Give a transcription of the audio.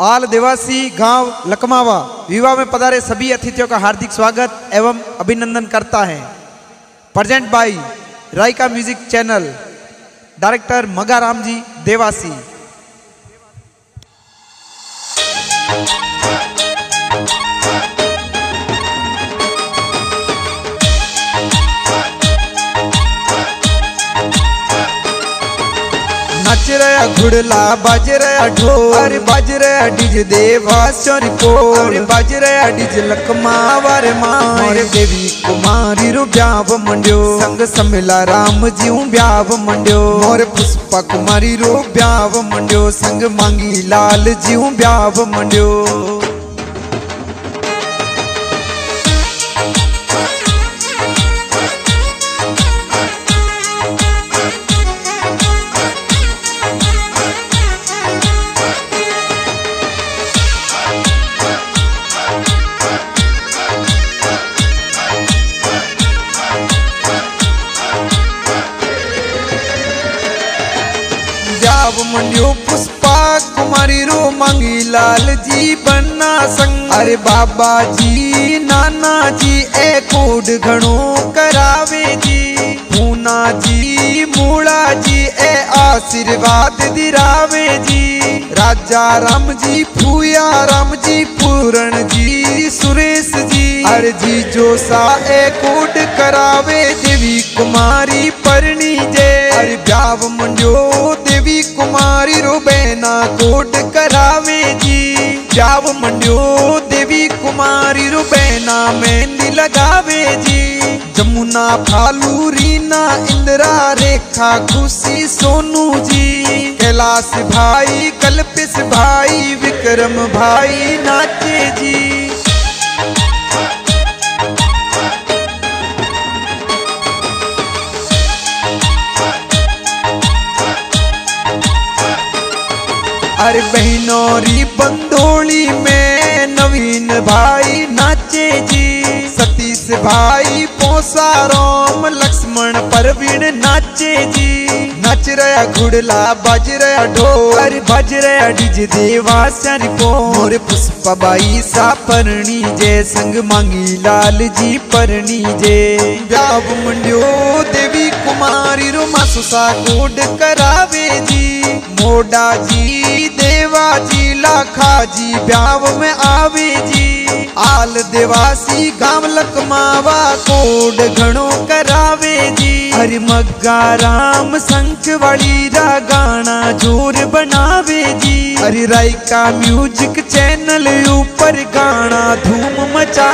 आल देवासी गाँव लकमावा विवाह में पधारे सभी अतिथियों का हार्दिक स्वागत एवं अभिनंदन करता है। Present by Raika music channel director Magaram ji Dewasi Devi Kumari रो ब्याव मंड्यो। संग समिला राम जी ब्याव मंड्यो। मोर पुष्पा कुमारी रो ब्याव मंड्यो। संग मांगी लाल जी ब्याव मंड्यो जाव मंड्यो पुष्पा कुमारी रो मांगी लाल जी बन्ना संग। अरे बाबा जी, नाना जी, ए कोड घणो करावे जी। पूना जी, मूला जी, ए आशीर्वाद दिरावे जी। राजा राम जी फूया राम जी, पूरण जी, सुरेश जी। अरे जी जो सा ए करावे देवी कुमारी परणी कोट करावे जी जाव मंडियो देवी कुमारी रुबैना मेहंदी लगावे जी जमुना फालू, रीना, इंदिरा, रेखा, खुशी सोनू जी कैलाश भाई कल्पिस भाई, विक्रम भाई नाचे जी अरे बहनौरी बंदोली में नवीन भाई नाचे जी। सतीश भाई पोसा राम, लक्ष्मण परवीन नाचे जी। नच रहा घुड़ला, बज रहा ढोल अरे बज रहा डिज देवा सर पो पुष्पा बाई सा परणी जे, संग मांगी लाल जी परणी जे। ब्याव मुंड्यो देवी कुमारी रो मासुसा कोड करावे जी। मोडा जी, देवा जी, लाखा जी, ब्याव में आवे जी। आल देवासी गाँव लकमावा कोड घणो करावे जी। हरि मग्गा राम संख वाली रा गाना ज़ोर बनावे जी। हरि राय का म्यूज़िक चैनल ऊपर गाना धूम मचा